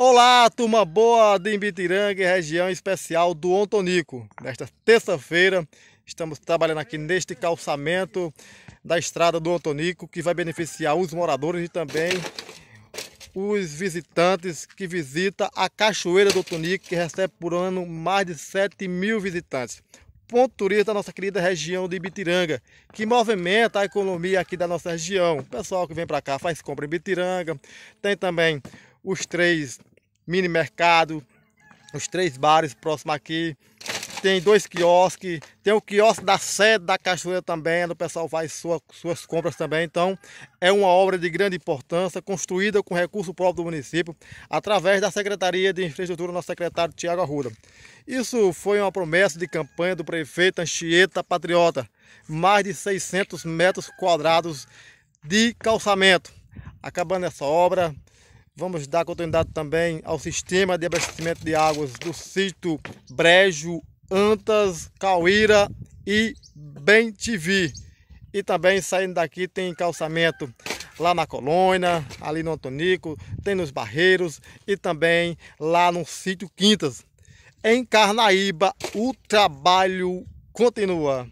Olá, turma boa de Imbitiranga, região especial do Ontonico. Nesta terça-feira, estamos trabalhando aqui neste calçamento da estrada do Ontonico, que vai beneficiar os moradores e também os visitantes que visitam a Cachoeira do Ontonico, que recebe por ano mais de 7 mil visitantes. Ponto turístico da nossa querida região de Ibitiranga, que movimenta a economia aqui da nossa região. O pessoal que vem para cá faz compra em Ibitiranga, tem também os três mini mercado, os três bares próximos aqui. Tem dois quiosques, tem o quiosque da sede da Cachoeira também, onde o pessoal faz sua, suas compras também. Então, é uma obra de grande importância, construída com recurso próprio do município, através da Secretaria de Infraestrutura, nosso secretário Tiago Arruda. Isso foi uma promessa de campanha do prefeito Anchieta Patriota. Mais de 600 metros quadrados de calçamento. Acabando essa obra, Vamos dar continuidade também ao sistema de abastecimento de águas do sítio Brejo, Antas, Cauíra e Bem TV. E também saindo daqui tem calçamento lá na Colônia, ali no Antonico, tem nos Barreiros e também lá no sítio Quintas. Em Carnaíba, o trabalho continua.